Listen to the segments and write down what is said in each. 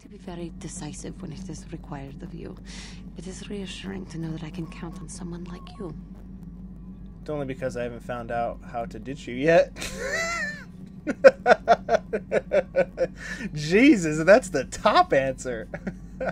to be very decisive when it is required of you. It is reassuring to know that I can count on someone like you. It's only because I haven't found out how to ditch you yet. Jesus, that's the top answer.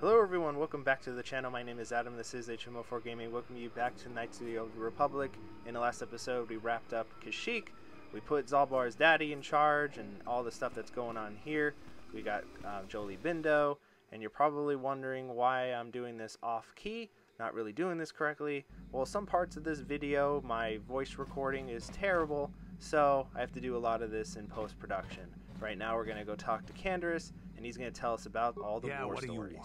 Hello, everyone. Welcome back to the channel. My name is Adam. This is HM04 Gaming. Welcome you back to Knights of the Old Republic. In the last episode, we wrapped up Kashyyyk. We put Zaalbar's daddy in charge and all the stuff that's going on here. We got um, Jolee Bindo, and you're probably wondering why I'm doing this off key, not really doing this correctly. Well, some parts of this video, my voice recording is terrible, so I have to do a lot of this in post production. Right now, we're going to go talk to Canderous, and he's going to tell us about all the yeah, war what stories. Do you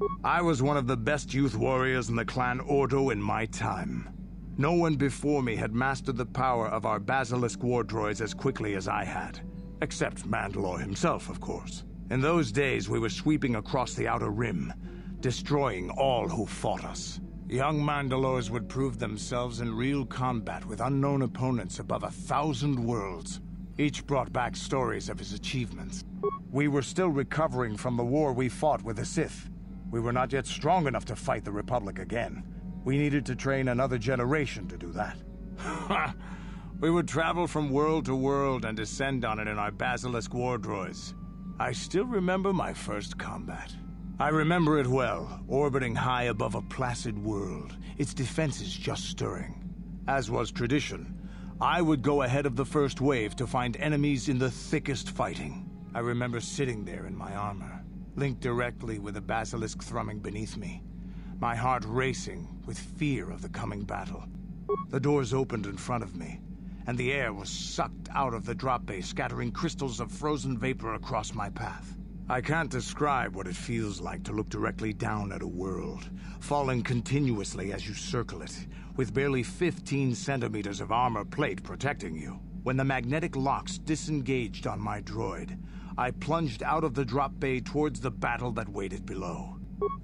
want? I was one of the best youth warriors in the clan Ordo in my time. No one before me had mastered the power of our Basilisk war droids as quickly as I had. Except Mandalore himself, of course. In those days, we were sweeping across the Outer Rim, destroying all who fought us. Young Mandalores would prove themselves in real combat with unknown opponents above a thousand worlds. Each brought back stories of his achievements. We were still recovering from the war we fought with the Sith. We were not yet strong enough to fight the Republic again. We needed to train another generation to do that. we would travel from world to world and descend on it in our Basilisk war droids. I still remember my first combat. I remember it well, orbiting high above a placid world, its defenses just stirring. As was tradition, I would go ahead of the first wave to find enemies in the thickest fighting. I remember sitting there in my armor, linked directly with the basilisk thrumming beneath me, my heart racing with fear of the coming battle. The doors opened in front of me, and the air was sucked out of the drop bay, scattering crystals of frozen vapor across my path. I can't describe what it feels like to look directly down at a world, falling continuously as you circle it, with barely 15 centimeters of armor plate protecting you. When the magnetic locks disengaged on my droid, I plunged out of the drop bay towards the battle that waited below.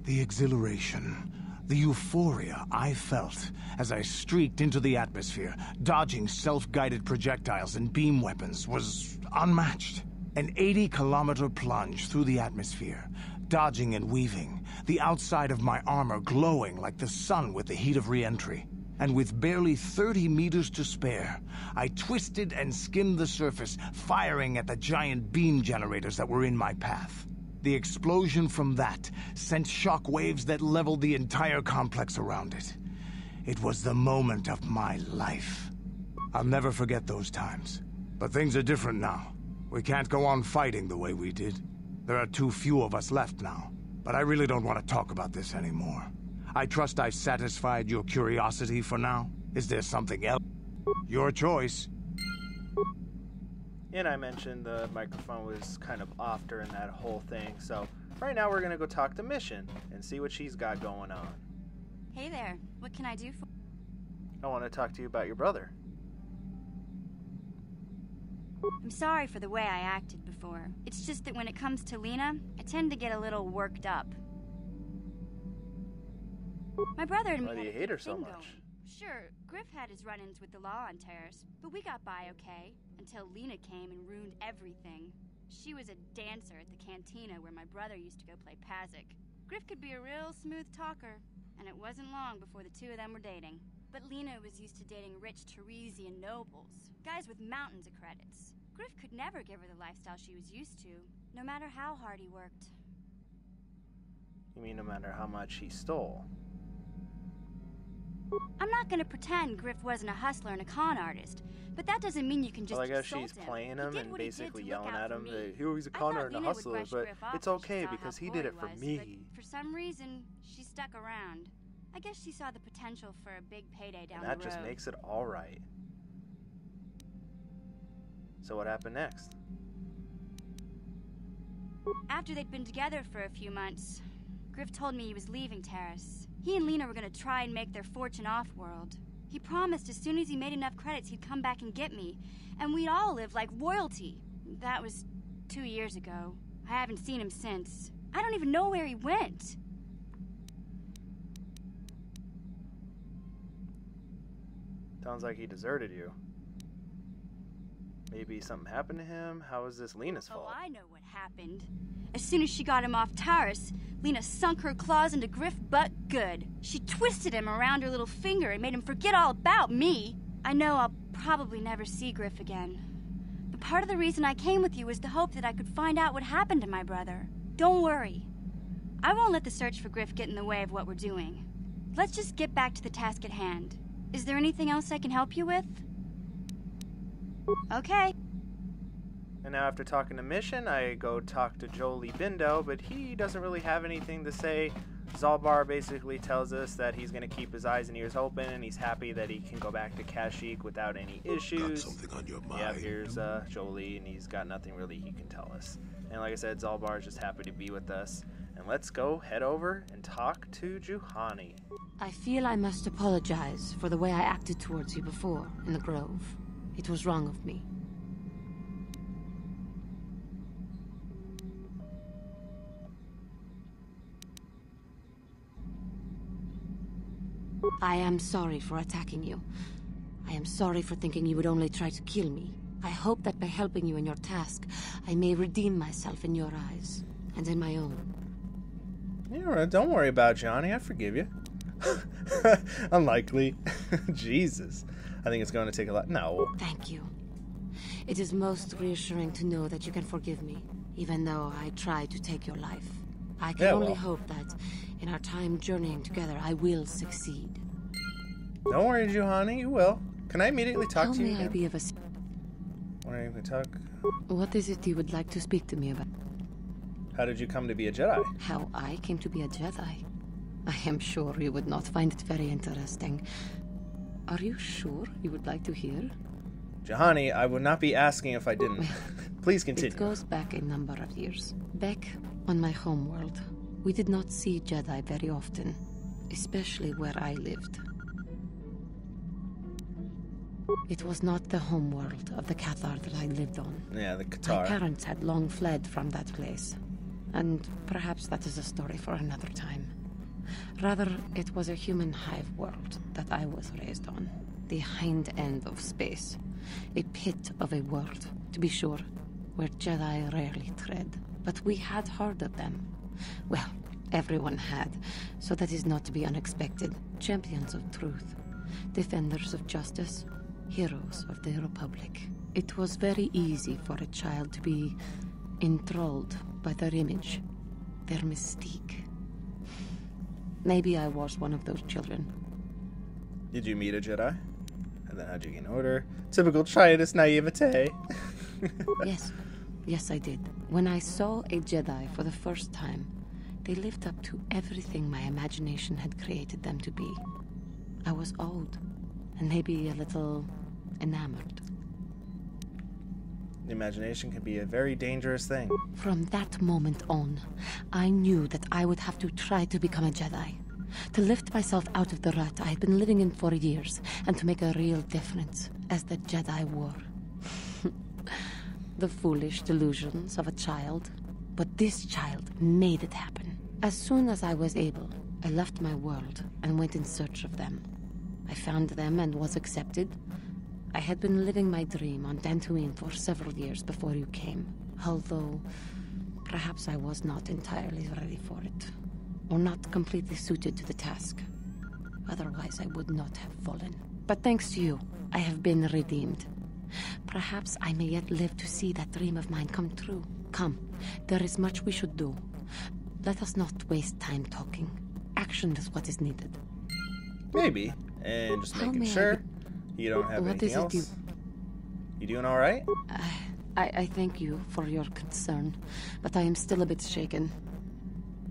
The exhilaration, the euphoria I felt as I streaked into the atmosphere, dodging self-guided projectiles and beam weapons, was unmatched. An 80 kilometer plunge through the atmosphere, dodging and weaving, the outside of my armor glowing like the sun with the heat of re-entry. And with barely 30 meters to spare, I twisted and skimmed the surface, firing at the giant beam generators that were in my path. The explosion from that sent shock waves that leveled the entire complex around it. It was the moment of my life. I'll never forget those times. But things are different now. We can't go on fighting the way we did. There are too few of us left now. But I really don't want to talk about this anymore. I trust I've satisfied your curiosity for now. Is there something else? Your choice. And I mentioned the microphone was kind of off during that whole thing, so right now we're gonna go talk to Mission and see what she's got going on. Hey there, what can I do for I want to talk to you about your brother. I'm sorry for the way I acted before. It's just that when it comes to Lena, I tend to get a little worked up. My brother and me Why do you hate her so much? going. Sure, Griff had his run-ins with the law on Taris, but we got by okay until Lena came and ruined everything. She was a dancer at the cantina where my brother used to go play pazaak. Griff could be a real smooth talker, and it wasn't long before the two of them were dating. But Lena was used to dating rich Tarisian nobles, guys with mountains of credits. Griff could never give her the lifestyle she was used to, no matter how hard he worked. You mean no matter how much he stole? I'm not gonna pretend Griff wasn't a hustler and a con artist, but that doesn't mean you can just well, I guess she's him. playing him and what he did basically yelling at him that he was a con artist and a hustler, but it's okay because he did it for was, me. For some reason, she stuck around. I guess she saw the potential for a big payday down And that the just makes it alright. So what happened next? After they'd been together for a few months, Griff told me he was leaving Taris. He and Lena were gonna try and make their fortune off-world. He promised as soon as he made enough credits, he'd come back and get me, and we'd all live like royalty. That was two years ago. I haven't seen him since. I don't even know where he went. Sounds like he deserted you. Maybe something happened to him? How is this Lena's fault? Oh, fault? I know what happened. As soon as she got him off Taris, Lena sunk her claws into Griff butt good. She twisted him around her little finger and made him forget all about me. I know I'll probably never see Griff again. But part of the reason I came with you was the hope that I could find out what happened to my brother. Don't worry. I won't let the search for Griff get in the way of what we're doing. Let's just get back to the task at hand. Is there anything else I can help you with? Okay. And now, after talking to Mission, I go talk to Jolee Bindo, but he doesn't really have anything to say. Zaalbar basically tells us that he's going to keep his eyes and ears open, and he's happy that he can go back to Kashyyyk without any issues. Got issues. something on your mind? Yeah, here's uh, Jolie, and he's got nothing really he can tell us. And like I said, Zaalbar is just happy to be with us. And let's go head over and talk to Juhani. I feel I must apologize for the way I acted towards you before in the Grove. It was wrong of me. I am sorry for attacking you. I am sorry for thinking you would only try to kill me. I hope that by helping you in your task, I may redeem myself in your eyes and in my own. Yeah, don't worry about Juhani. I forgive you. Unlikely. Jesus. I think it's going to take a lot. No. Thank you. It is most reassuring to know that you can forgive me, even though I tried to take your life. I can Yeah, only well. hope that in our time journeying together, I will succeed. Don't worry, Juhani. You will. Can I immediately talk How to you? may I be of assistance? You going talk? What is it you would like to speak to me about? How did you come to be a Jedi? How I came to be a Jedi? I am sure you would not find it very interesting. Are you sure you would like to hear? Juhani, I would not be asking if I didn't. Please continue. It goes back a number of years. Back on my homeworld, we did not see Jedi very often, especially where I lived. It was not the homeworld of the Cathar that I lived on. Yeah, the My parents had long fled from that place, and perhaps that is a story for another time. Rather, it was a human hive world that I was raised on. The hind end of space. A pit of a world, to be sure, where Jedi rarely tread. But we had heard of them. Well, everyone had, so that is not to be unexpected. Champions of truth, defenders of justice, heroes of the Republic. It was very easy for a child to be enthralled by their image, their mystique. Maybe I was one of those children. Did you meet a Jedi? And then how'd you gain order? Typical childish naivete. Yes, yes, I did. When I saw a Jedi for the first time, they lived up to everything my imagination had created them to be. I was old, and maybe a little enamored. Imagination can be a very dangerous thing. From that moment on, I knew that I would have to try to become a Jedi. To lift myself out of the rut I had been living in for years, and to make a real difference as the Jedi were. the foolish delusions of a child. But this child made it happen. As soon as I was able, I left my world and went in search of them. I found them and was accepted. I had been living my dream on Dantooine for several years before you came, although perhaps I was not entirely ready for it, or not completely suited to the task. Otherwise, I would not have fallen. But thanks to you, I have been redeemed. Perhaps I may yet live to see that dream of mine come true. Come, there is much we should do. Let us not waste time talking. Action is what is needed. Maybe. And just How making sure you don't have What anything is it else. you- You doing all right? Uh, I, I thank you for your concern, but I am still a bit shaken.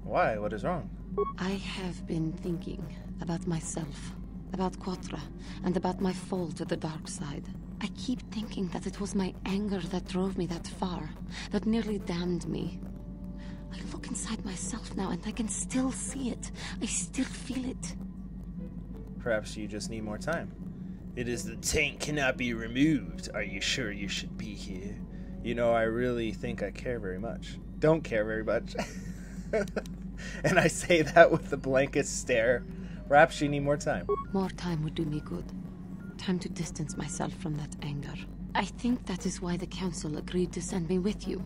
Why? What is wrong? I have been thinking about myself, about Quatra, and about my fall to the dark side. I keep thinking that it was my anger that drove me that far, that nearly damned me. I look inside myself now and I can still see it. I still feel it. Perhaps you just need more time. It is the taint cannot be removed. Are you sure you should be here? You know, I really think I care very much. Don't care very much. and I say that with the blankest stare. Perhaps you need more time. More time would do me good. Time to distance myself from that anger. I think that is why the Council agreed to send me with you.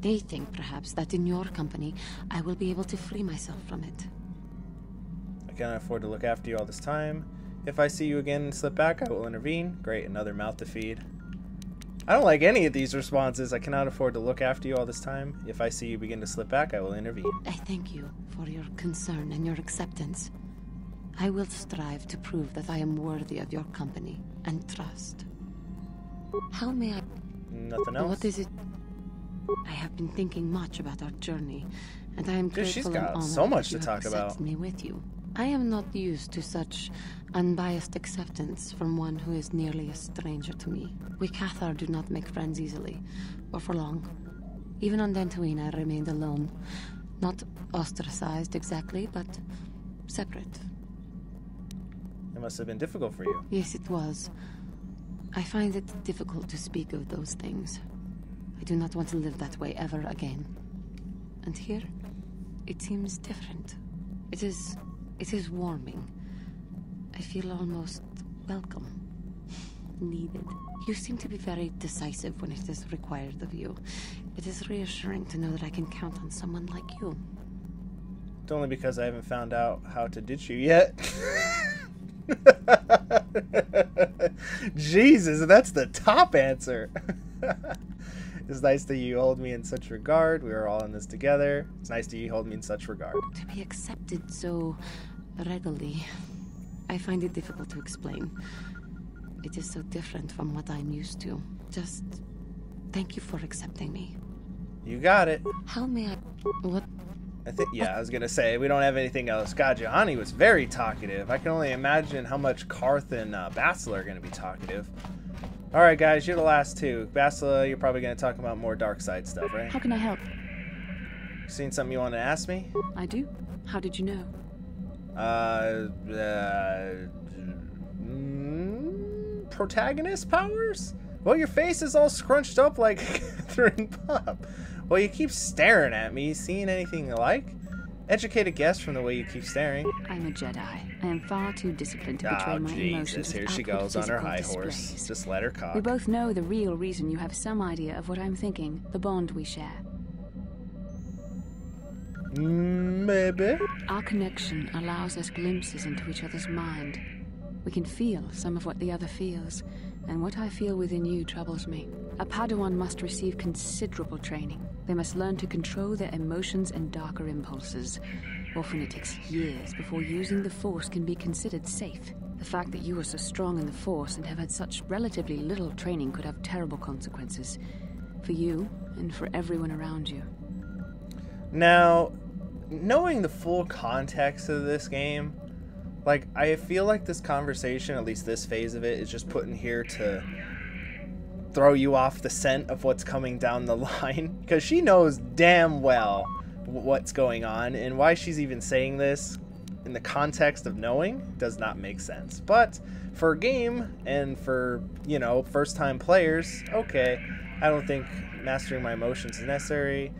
They think, perhaps, that in your company, I will be able to free myself from it. I cannot afford to look after you all this time. If I see you again and slip back, I will intervene. Great, another mouth to feed. I don't like any of these responses. I cannot afford to look after you all this time. If I see you begin to slip back, I will intervene. I thank you for your concern and your acceptance. I will strive to prove that I am worthy of your company and trust. How may I... Nothing else? What is it? I have been thinking much about our journey, and I am Dude, grateful she's got so much to talk about. me with you. I am not used to such unbiased acceptance from one who is nearly a stranger to me. We Cathar do not make friends easily, or for long. Even on Dantooine, I remained alone. Not ostracized exactly, but separate. It must have been difficult for you. Yes, it was. I find it difficult to speak of those things. I do not want to live that way ever again. And here, it seems different. It is. It is warming. I feel almost welcome. Needed. You seem to be very decisive when it is required of you. It is reassuring to know that I can count on someone like you. It's only because I haven't found out how to ditch you yet. Jesus, that's the top answer. it's nice that you hold me in such regard. We are all in this together. It's nice that you hold me in such regard. To be accepted so readily, I find it difficult to explain. It is so different from what I'm used to. Just thank you for accepting me. You got it. How may I. What? I think, yeah, I was gonna say we don't have anything else. God, Juhani was very talkative. I can only imagine how much Carth and uh, are gonna be talkative. All right, guys, you're the last two. Bastila, you're probably gonna talk about more dark side stuff, right? How can I help? Seen something you want to ask me? I do. How did you know? Uh, uh mm, protagonist powers? Well, your face is all scrunched up like Catherine Pop. Well, you keep staring at me. Seeing anything you like? Educated guess from the way you keep staring. I'm a Jedi. I am far too disciplined to betray Oh, my emotions. Jesus, here she goes on her high horse. Just let her cock. We both know the real reason you have some idea of what I'm thinking, the bond we share. Mm, Maybe. Our connection allows us glimpses into each other's mind. We can feel some of what the other feels, and what I feel within you troubles me. A Padawan must receive considerable training. They must learn to control their emotions and darker impulses. Often it takes years before using the Force can be considered safe. The fact that you are so strong in the Force and have had such relatively little training could have terrible consequences. For you, and for everyone around you. Now, knowing the full context of this game, like I feel like this conversation, at least this phase of it, is just put in here to throw you off the scent of what's coming down the line because she knows damn well what's going on and why she's even saying this in the context of knowing does not make sense. But for a game and for, you know, first time players, okay, I don't think mastering my emotions is necessary.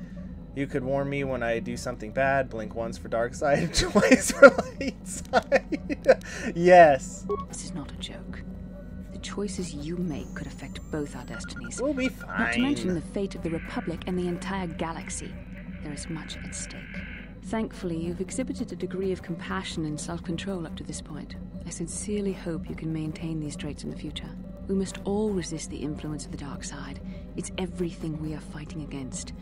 You could warn me when I do something bad, blink once for dark side, twice for light side. yes, This is not a joke. The choices you make could affect both our destinies. we'll be fine. Not to mention the fate of the Republic and the entire galaxy. There is much at stake. Thankfully, you've exhibited a degree of compassion and self control up to this point. I sincerely hope you can maintain these traits in the future. We must all resist the influence of the dark side. It's everything we are fighting against.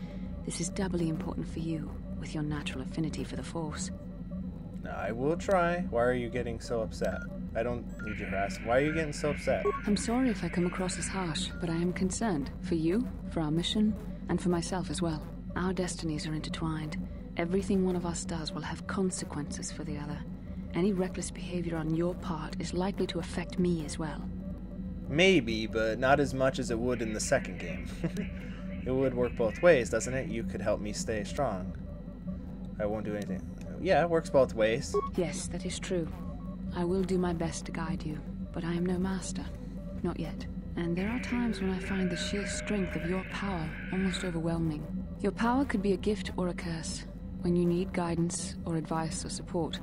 This is doubly important for you, with your natural affinity for the Force. I will try. Why are you getting so upset? I don't need your harass. Why are you getting so upset? I'm sorry if I come across as harsh, but I am concerned for you, for our mission, and for myself as well. Our destinies are intertwined. Everything one of us does will have consequences for the other. Any reckless behavior on your part is likely to affect me as well. Maybe, but not as much as it would in the second game. it would work both ways, doesn't it? You could help me stay strong. I won't do anything. Yeah, it works both ways. Yes, that is true. I will do my best to guide you, but I am no master. Not yet. And there are times when I find the sheer strength of your power almost overwhelming. Your power could be a gift or a curse. When you need guidance or advice or support,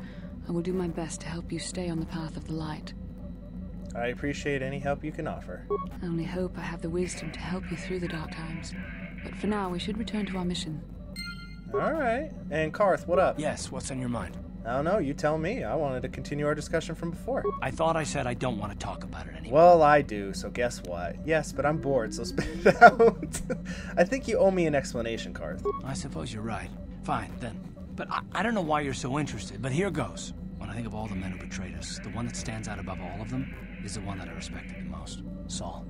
I will do my best to help you stay on the path of the light. I appreciate any help you can offer. I only hope I have the wisdom to help you through the dark times. But for now, we should return to our mission. Alright. And Carth, what up? Yes, what's on your mind? I don't know, you tell me. I wanted to continue our discussion from before. I thought I said I don't want to talk about it anymore. Well, I do, so guess what? Yes, but I'm bored, so spit it out. I think you owe me an explanation, Carth. I suppose you're right. Fine, then. But I, I don't know why you're so interested, but here goes. When I think of all the men who betrayed us, the one that stands out above all of them is the one that I respected the most Saul.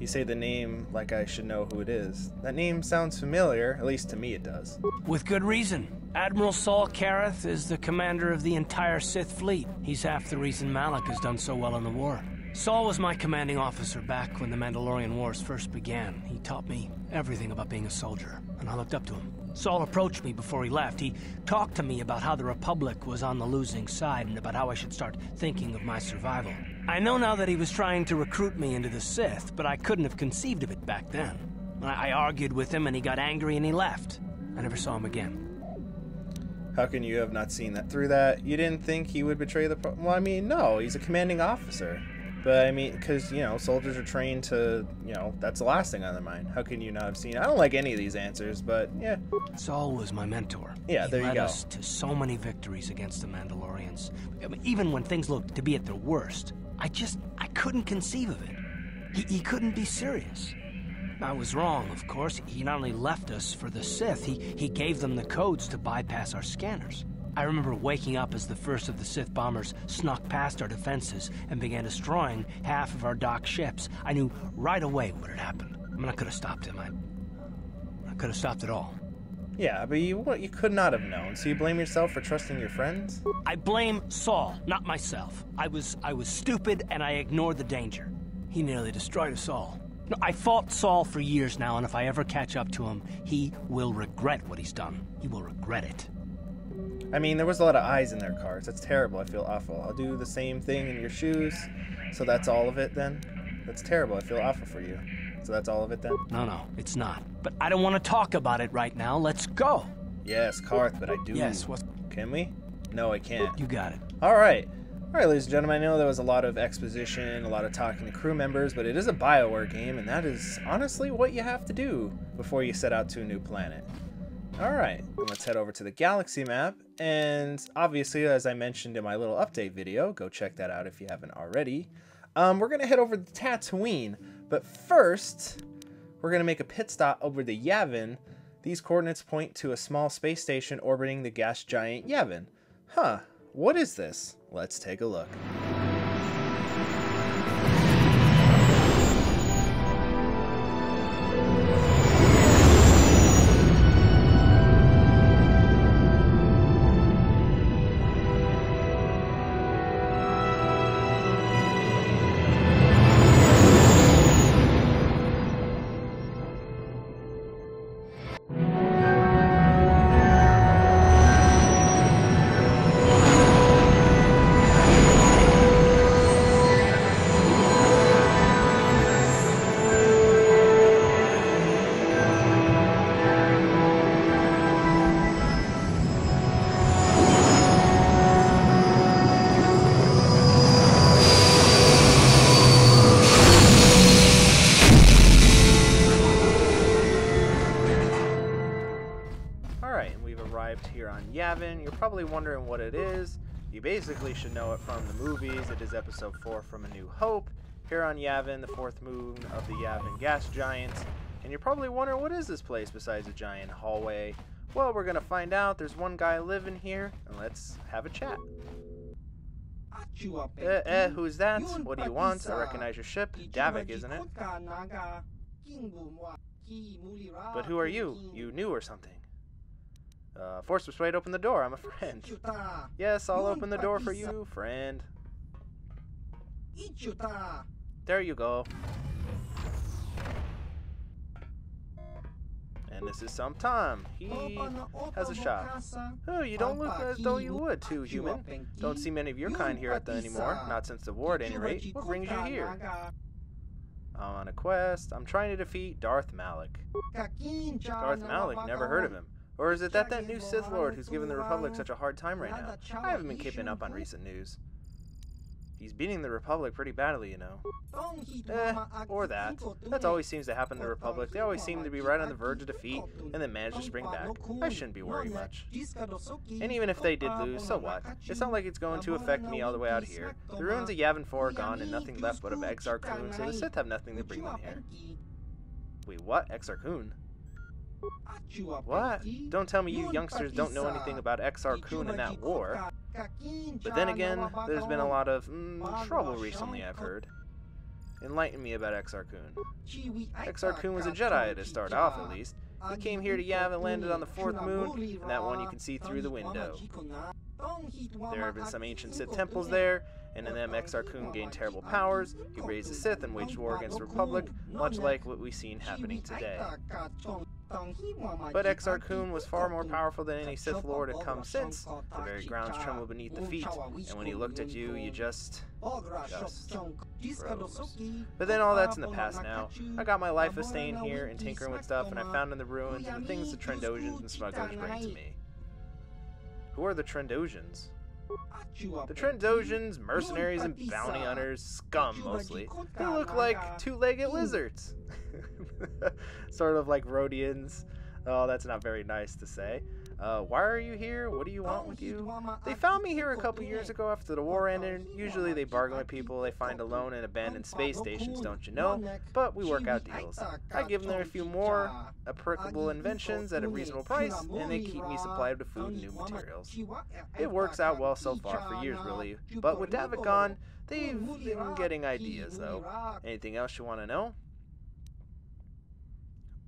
You say the name like I should know who it is. That name sounds familiar, at least to me it does. With good reason. Admiral Saul Karath is the commander of the entire Sith fleet. He's half the reason Malak has done so well in the war. Saul was my commanding officer back when the Mandalorian Wars first began. He taught me everything about being a soldier, and I looked up to him. Saul approached me before he left. He talked to me about how the Republic was on the losing side and about how I should start thinking of my survival. I know now that he was trying to recruit me into the Sith, but I couldn't have conceived of it back then. I, I argued with him and he got angry and he left. I never saw him again. How can you have not seen that? Through that, you didn't think he would betray the. Pro- well, I mean, no, he's a commanding officer. But I mean, because you know, soldiers are trained to, you know, that's the last thing on their mind. How can you not have seen? I don't like any of these answers, but yeah. Saul was my mentor. Yeah, he there you led go. us to so many victories against the Mandalorians. Even when things looked to be at their worst, I just I couldn't conceive of it. He, he couldn't be serious. I was wrong, of course. He not only left us for the Sith, he, he gave them the codes to bypass our scanners. I remember waking up as the first of the Sith bombers snuck past our defenses and began destroying half of our docked ships. I knew right away what had happened. I mean, I could have stopped him. I, I could have stopped it all. Yeah, but you you could not have known. So you blame yourself for trusting your friends? I blame Saul, not myself. I was I was stupid and I ignored the danger. He nearly destroyed us all. No, I fought Saul for years now, and if I ever catch up to him, he will regret what he's done. He will regret it. I mean, there was a lot of eyes in their cars. That's terrible. I feel awful. I'll do the same thing in your shoes. So that's all of it then? That's terrible. I feel awful for you. So that's all of it then? No, no, it's not. But I don't want to talk about it right now. Let's go. Yes, Carth, but I do. Yes, what? Can we? No, I can't. You got it. All right. All right, ladies and gentlemen, I know there was a lot of exposition, a lot of talking to crew members, but it is a BioWare game, and that is honestly what you have to do before you set out to a new planet. All right, let's head over to the galaxy map, and obviously, as I mentioned in my little update video, go check that out if you haven't already. Um, we're gonna head over to Tatooine, but first, we're gonna make a pit stop over the Yavin. These coordinates point to a small space station orbiting the gas giant Yavin. Huh, what is this? Let's take a look. Wondering what it is. You basically should know it from the movies. It is episode 4 from A New Hope. Here on Yavin, the fourth moon of the Yavin gas giants. And you're probably wondering what is this place besides a giant hallway? Well, we're gonna find out. There's one guy living here, and let's have a chat. Eh, eh, who's that? What do you want? I recognize your ship. Davik, isn't it? But who are you? You new or something? Uh, Force Persuade, open the door. I'm a friend. Yes, I'll open the door for you, friend. There you go. And this is some Tom. He has a shot. Oh, you don't look as though you would, too, human. Don't see many of your kind here at the anymore. Not since the war, at any rate. What brings you here? I'm on a quest. I'm trying to defeat Darth Malak. Darth Malak, never heard of him. Or is it that that new Sith Lord who's given the Republic such a hard time right now? I haven't been keeping up on recent news. He's beating the Republic pretty badly, you know. Eh, or that. That always seems to happen to the Republic. They always seem to be right on the verge of defeat and then manage to spring back. I shouldn't be worried much. And even if they did lose, so what? It's not like it's going to affect me all the way out here. The ruins of Yavin 4 are gone and nothing left but of Exar Kun, so the Sith have nothing to bring them here. Wait, what? Exar Kun? What? Don't tell me you youngsters don't know anything about Exar Kun and that war. But then again, there's been a lot of mm, trouble recently, I've heard. Enlighten me about Exar Kun. Exar Kun was a Jedi to start off, at least. He came here to Yav and landed on the fourth moon, and that one you can see through the window. There have been some ancient Sith temples there, and in them Exar Kun gained terrible powers. He raised the Sith and waged war against the Republic, much like what we've seen happening today. But Exar Kun was far more powerful than any Sith Lord had come since. The very grounds trembled beneath the feet, and when he looked at you, you just... just froze. But then all that's in the past now. I got my life of staying here and tinkering with stuff, and I found in the ruins and the things the Trandoshans and smugglers bring to me. Who are the Trandoshans? The Trandoshans, mercenaries, and bounty hunters, scum mostly. They look like two-legged lizards. sort of like Rodians. Oh, that's not very nice to say. Uh, why are you here? What do you want with you? They found me here a couple years ago after the war ended. Usually they bargain with people they find alone in abandoned space stations, don't you know? But we work out deals. I give them a few more applicable inventions at a reasonable price, and they keep me supplied with food and new materials. It works out well so far for years, really. But with Davik gone, they've been getting ideas, though. Anything else you want to know?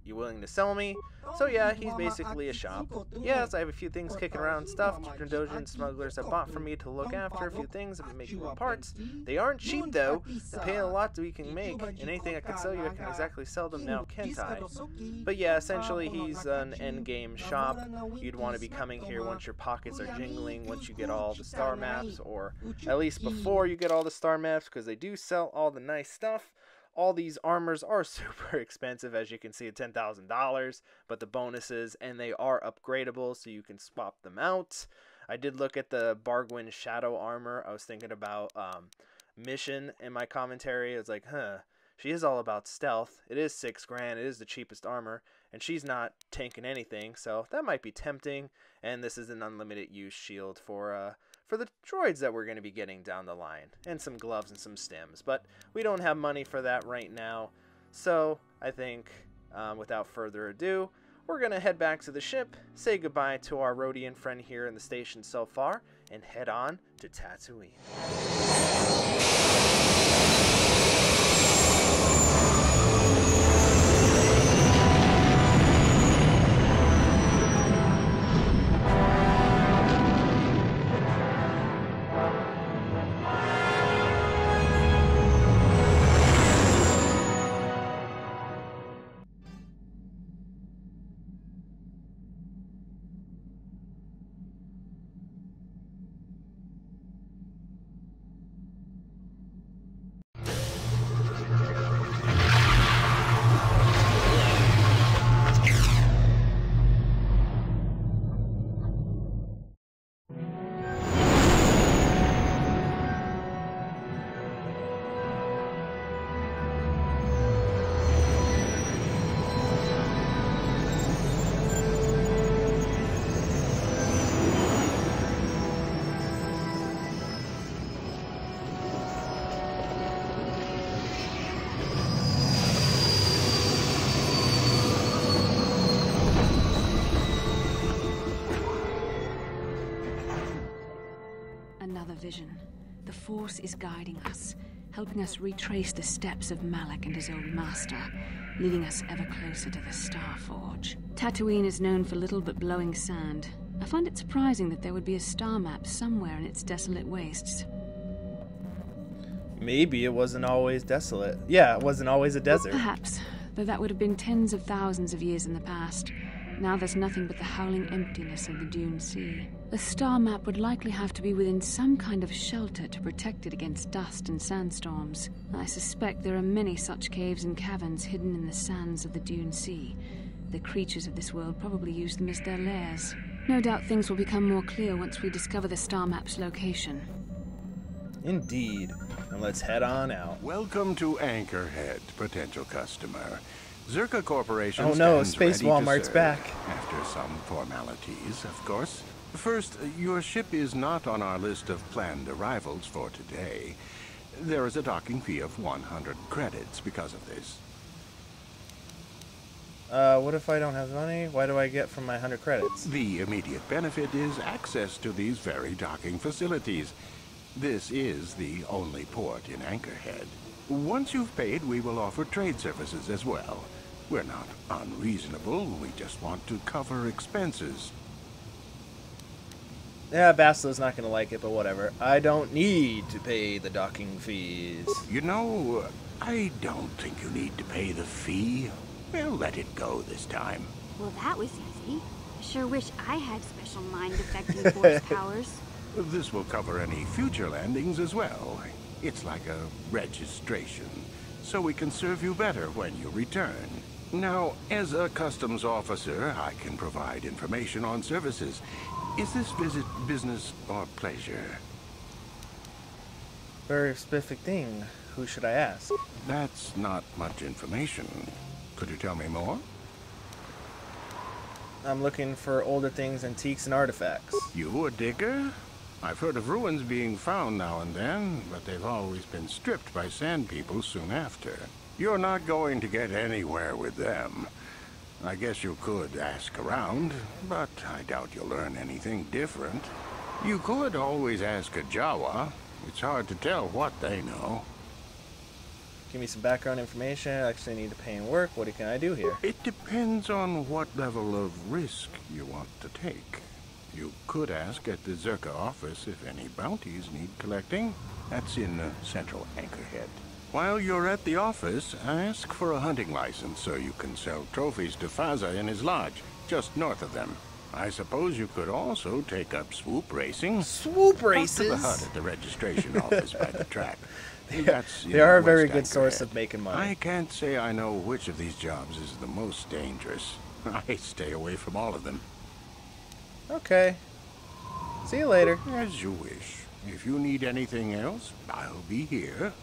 You willing to sell me? So yeah, he's basically a shop. Yes, I have a few things kicking around stuff Trandoshan smugglers have bought for me to look after, a few things and make more parts. They aren't cheap though. They pay a lot that we can make, and anything I can sell you I can exactly sell them now, can't I? But yeah, essentially he's an endgame shop. You'd want to be coming here once your pockets are jingling, once you get all the star maps, or at least before you get all the star maps, because they do sell all the nice stuff all these armors are super expensive as you can see at $10,000 but the bonuses and they are upgradable so you can swap them out. I did look at the Bargwin Shadow armor. I was thinking about um, mission in my commentary. It's like huh she is all about stealth. It is six grand. It is the cheapest armor and she's not tanking anything so that might be tempting. And this is an unlimited use shield for uh, for the droids that we're going to be getting down the line, and some gloves and some stims. But we don't have money for that right now, so I think um, without further ado, we're going to head back to the ship, say goodbye to our Rodian friend here in the station so far, and head on to Tatooine. Vision. The Force is guiding us, helping us retrace the steps of Malak and his old master, leading us ever closer to the Star Forge. Tatooine is known for little but blowing sand. I find it surprising that there would be a star map somewhere in its desolate wastes. Maybe it wasn't always desolate. Yeah, it wasn't always a desert. Perhaps, though that would have been tens of thousands of years in the past. Now there's nothing but the howling emptiness of the Dune Sea. The star map would likely have to be within some kind of shelter to protect it against dust and sandstorms. I suspect there are many such caves and caverns hidden in the sands of the Dune Sea. The creatures of this world probably use them as their lairs. No doubt things will become more clear once we discover the star map's location. Indeed. And let's head on out. Welcome to Anchorhead, potential customer. Czerka Corporation Oh no, Space Walmart's back. After some formalities, of course. First, your ship is not on our list of planned arrivals for today. There is a docking fee of 100 credits because of this. Uh, what if I don't have money? Why do I get from my 100 credits? The immediate benefit is access to these very docking facilities. This is the only port in Anchorhead. Once you've paid, we will offer trade services as well. We're not unreasonable, we just want to cover expenses. Yeah, Bastila's not gonna like it, but whatever. I don't need to pay the docking fees. You know, I don't think you need to pay the fee. We'll let it go this time. Well, that was easy. I sure wish I had special mind-affecting force powers. This will cover any future landings as well. It's like a registration, so we can serve you better when you return. Now, as a customs officer, I can provide information on services. Is this visit business or pleasure? Very specific thing. Who should I ask? That's not much information. Could you tell me more? I'm looking for older things, antiques, and artifacts. You a digger? I've heard of ruins being found now and then, but they've always been stripped by sand people soon after. You're not going to get anywhere with them. I guess you could ask around, but I doubt you'll learn anything different. You could always ask a Jawa. It's hard to tell what they know. Give me some background information. I actually need to pay and work. What can I do here? It depends on what level of risk you want to take. You could ask at the Czerka office if any bounties need collecting. That's in uh, central Anchorhead. While you're at the office, ask for a hunting license so you can sell trophies to Fazza in his lodge, just north of them. I suppose you could also take up swoop racing. Swoop races? Up to the Hutt at the registration office by the track. That's They are a very good source Anchorhead. of making money. I can't say I know which of these jobs is the most dangerous. I stay away from all of them. Okay. See you later. As you wish. If you need anything else, I'll be here.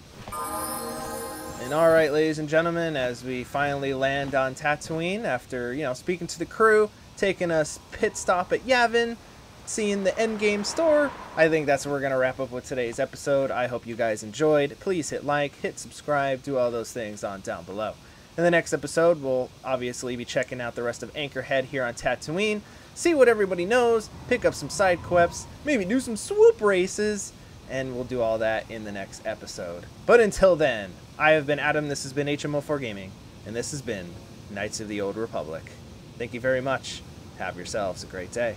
And all right, ladies and gentlemen, as we finally land on Tatooine after, you know, speaking to the crew, taking a s- pit stop at Yavin, seeing the endgame store, I think that's where we're going to wrap up with today's episode. I hope you guys enjoyed. Please hit like, hit subscribe, do all those things on down below. In the next episode, we'll obviously be checking out the rest of Anchorhead here on Tatooine, see what everybody knows, pick up some side quests, maybe do some swoop races, and we'll do all that in the next episode. But until then, I have been Adam, this has been HM04 Gaming, and this has been Knights of the Old Republic. Thank you very much. Have yourselves a great day.